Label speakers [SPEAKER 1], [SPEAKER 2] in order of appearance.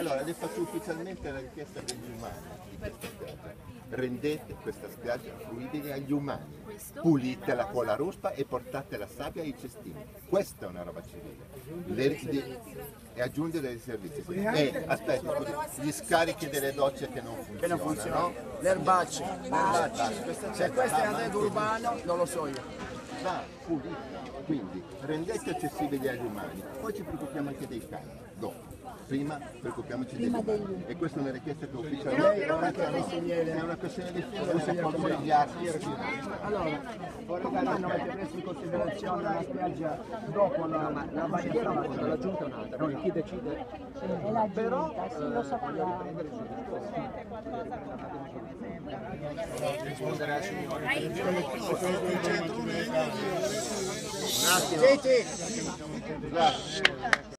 [SPEAKER 1] Allora, le faccio ufficialmente la richiesta degli umani di questa spiaggia. Rendete questa spiaggia fruibile agli umani. Pulitela con la ruspa e portate la sabbia ai cestini. Questa è una roba civile. Le- di- e aggiungere dei servizi. E aspetta, scusi, gli scarichi delle docce che non funzionano.
[SPEAKER 2] che non funziona. L'erbacce, l'erbacce. Se questo è arredo urbano, non lo so io.
[SPEAKER 1] va pulita. Quindi rendete accessibili agli umani, poi ci preoccupiamo anche dei cani, dopo. Prima preoccupiamoci degli umani. E questa è una richiesta che ufficialmente è una questione di non si può svegliarsi.
[SPEAKER 2] Allora, come hanno avete preso in considerazione la spiaggia dopo la, la varietà la giunta è un'altra, noi chi decide?
[SPEAKER 3] È la giunta, sì, lo sappiamo.
[SPEAKER 2] Gente!